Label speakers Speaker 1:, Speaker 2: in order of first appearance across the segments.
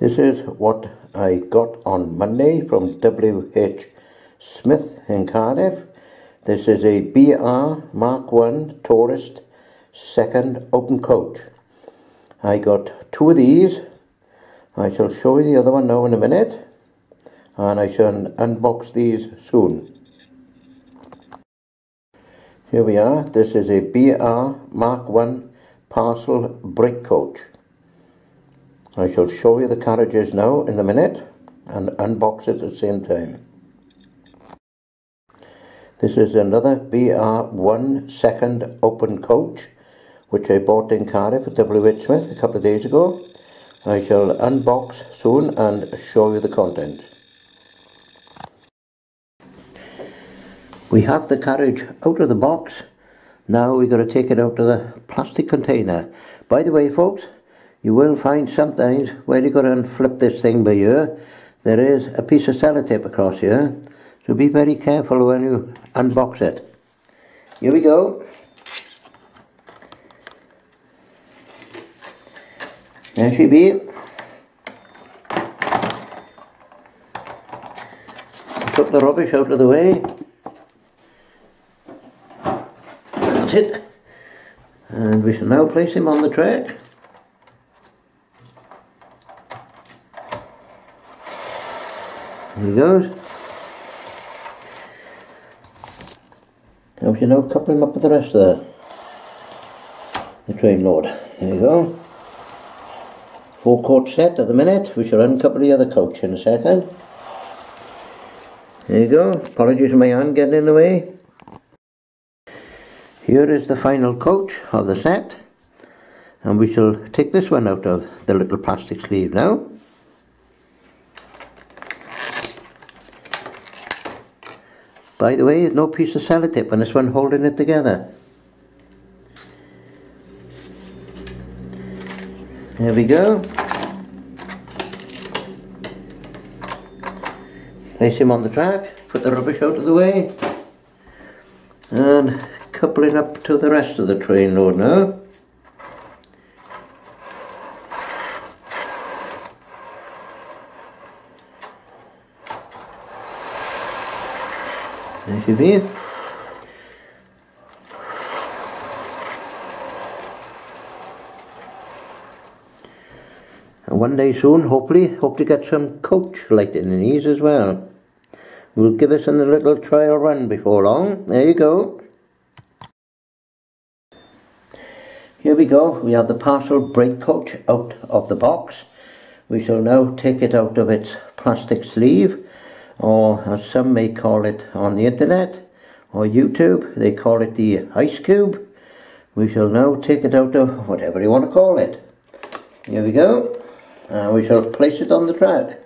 Speaker 1: This is what I got on Monday from W.H. Smith in Cardiff. This is a BR Mark 1 Tourist second open coach. I got two of these. I shall show you the other one now in a minute and I shall unbox these soon. Here we are. This is a BR Mark 1 parcel brake coach. I shall show you the carriages now in a minute and unbox it at the same time. This is another BR1 second open coach which I bought in Cardiff at W.H. Smith a couple of days ago. I shall unbox soon and show you the contents. We have the carriage out of the box. Now we've got to take it out of the plastic container. By the way folks, you will find sometimes where you've got to unflip this thing by here, there is a piece of sellotape across here. So be very careful when you unbox it. Here we go. There she be. Took the rubbish out of the way. That's it. And we shall now place him on the track. There he goes. Now we shall now couple him up with the rest of the, train load. There you go. Four coach set at the minute. We shall uncouple the other coach in a second. There you go. Apologies for my hand getting in the way. Here is the final coach of the set. And we shall take this one out of the little plastic sleeve now. By the way, no piece of sellotape on this one holding it together. There we go. Place him on the track, put the rubbish out of the way, and coupling up to the rest of the train load now. There she be. And one day soon, hopefully, hope to get some coach lighting in these as well. We'll give us a little trial run before long. There you go. Here we go. We have the parcel brake coach out of the box. We shall now take it out of its plastic sleeve or as some may call it on the internet or YouTube, they call it the ice cube. We shall now take it out of whatever you want to call it. Here we go. And we shall place it on the track.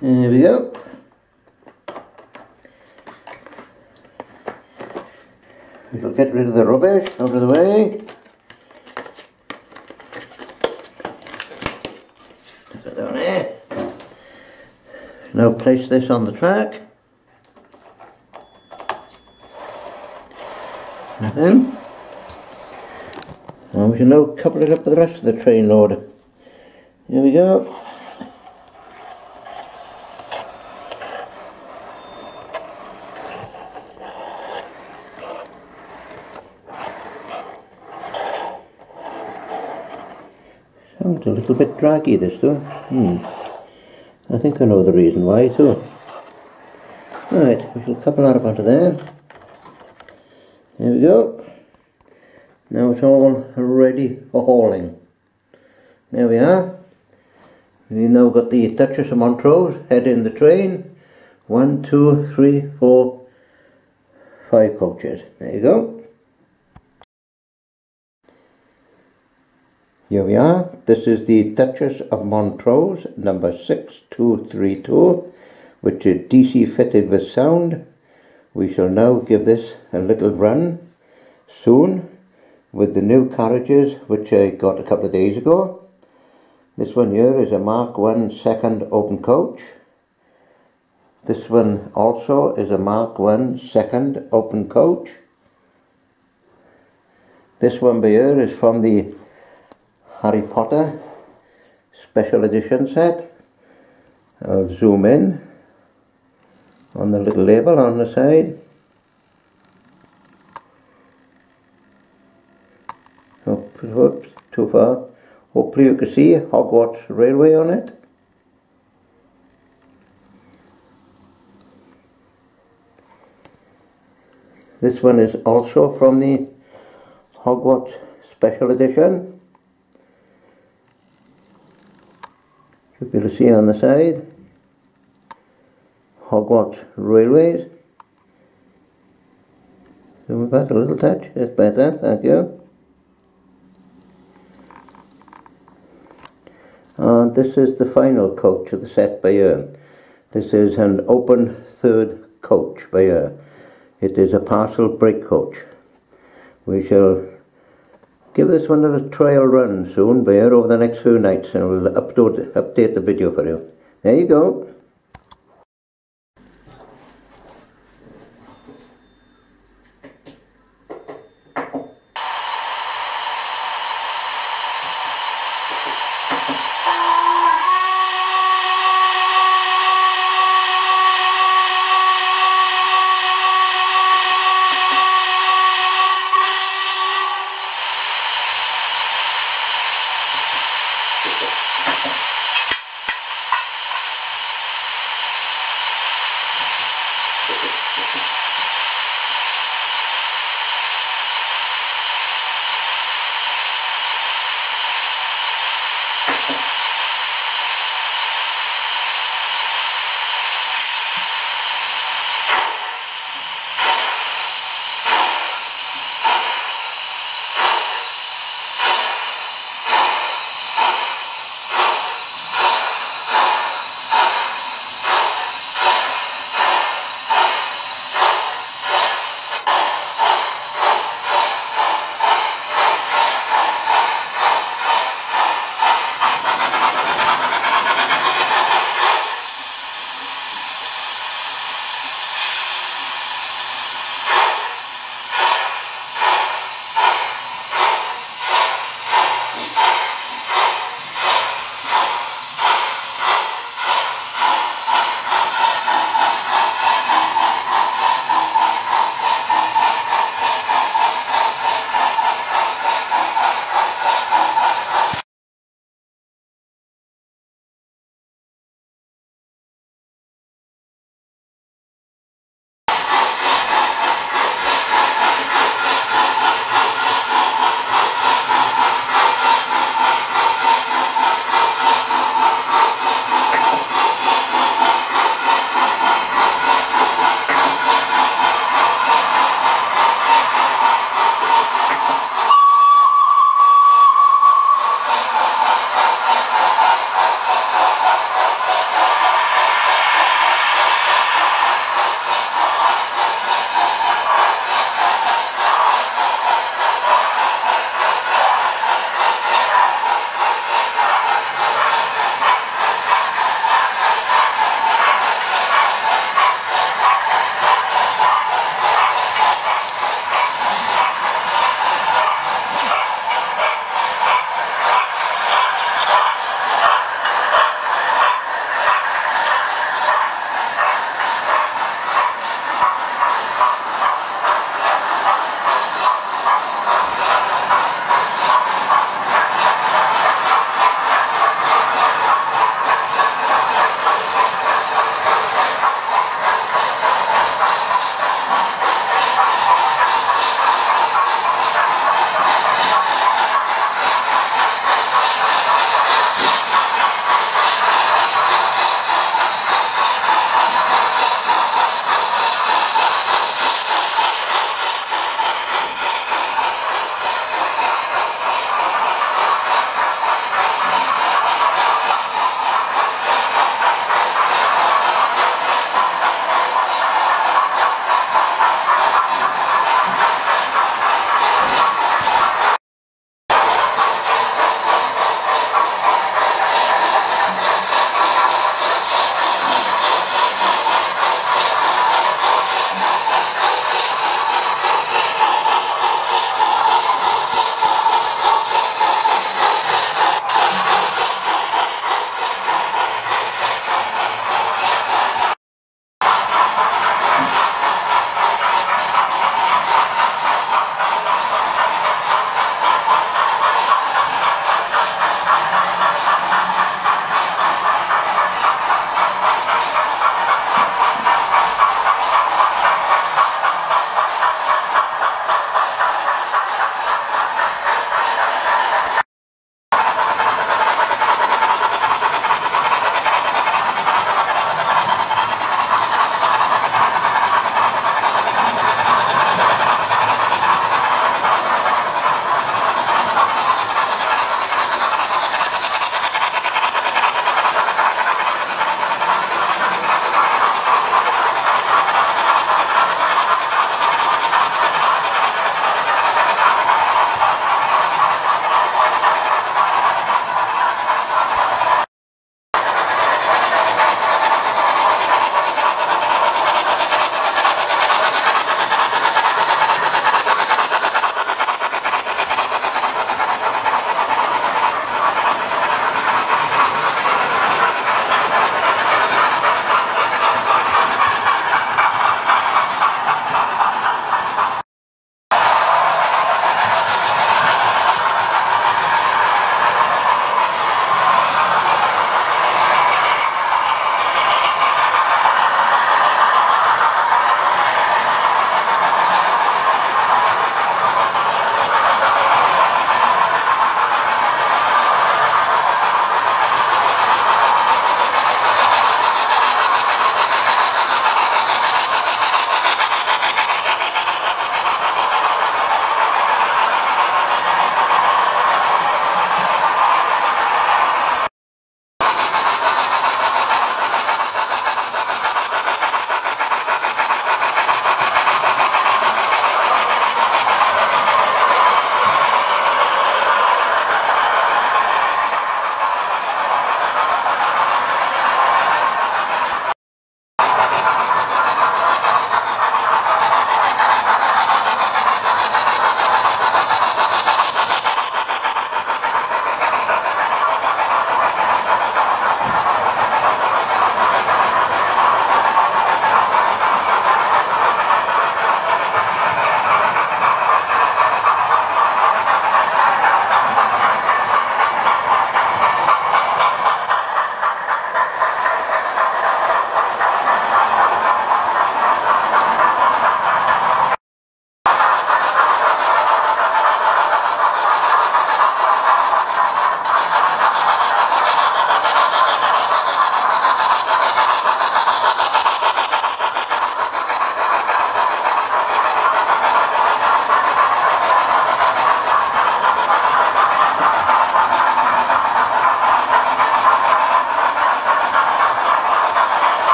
Speaker 1: Here we go. We shall get rid of the rubbish out of the way. Now place this on the track. And then and we can now couple it up with the rest of the train load. Here we go. Sounds a little bit draggy this though. Hmm. I think I know the reason why too. Right, we shall couple that up onto there. There we go. Now it's all ready for hauling. There we are. We've now got the Duchess of Montrose head in the train. One, two, three, four, five coaches. There you go. Here we are. This is the Duchess of Montrose, number 6232, which is DC fitted with sound. We shall now give this a little run soon with the new carriages which I got a couple of days ago. This one here is a Mark 1 second open coach. This one also is a Mark 1 second open coach. This one here is from the Harry Potter special edition set. I'll zoom in on the little label on the side. Oops, too far. Hopefully you can see Hogwarts Railway on it. This one is also from the Hogwarts Special Edition. To see on the side. Hogwarts Railways. Zoom back a little touch, that's better, thank you. And this is the final coach of the set by year. This is an open third coach by year. It is a parcel brake coach. We shall give this one a trial run soon by year over the next few nights and we'll upload, update the video for you. There you go.